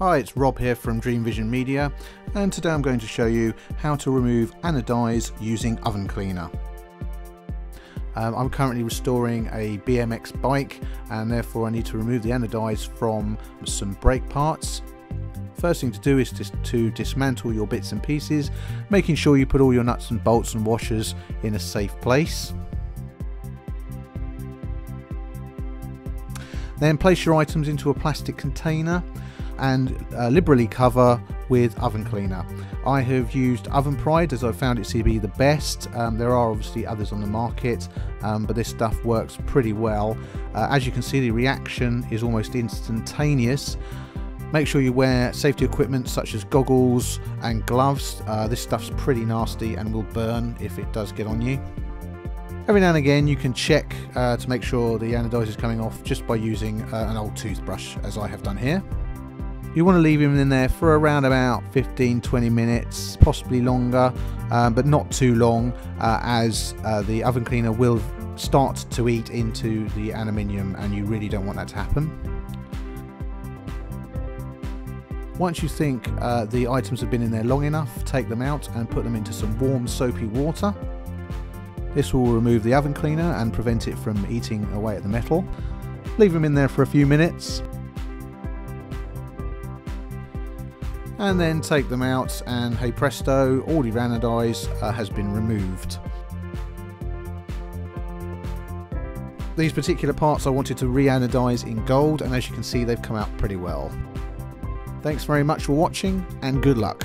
Hi, it's Rob here from Dream Vision Media and today I'm going to show you how to remove anodize using oven cleaner. Um, I'm currently restoring a BMX bike and therefore I need to remove the anodize from some brake parts. First thing to do is to, to dismantle your bits and pieces, making sure you put all your nuts and bolts and washers in a safe place. Then place your items into a plastic container and uh, liberally cover with oven cleaner. I have used Oven Pride as I found it to be the best. Um, there are obviously others on the market, um, but this stuff works pretty well. Uh, as you can see, the reaction is almost instantaneous. Make sure you wear safety equipment such as goggles and gloves. Uh, this stuff's pretty nasty and will burn if it does get on you. Every now and again you can check uh, to make sure the anodizer is coming off just by using uh, an old toothbrush as I have done here. You want to leave him in there for around about 15-20 minutes, possibly longer, um, but not too long uh, as uh, the oven cleaner will start to eat into the aluminium and you really don't want that to happen. Once you think uh, the items have been in there long enough, take them out and put them into some warm soapy water. This will remove the oven cleaner and prevent it from eating away at the metal. Leave them in there for a few minutes and then take them out and hey presto all the anodize uh, has been removed. These particular parts I wanted to re-anodize in gold and as you can see they've come out pretty well. Thanks very much for watching and good luck.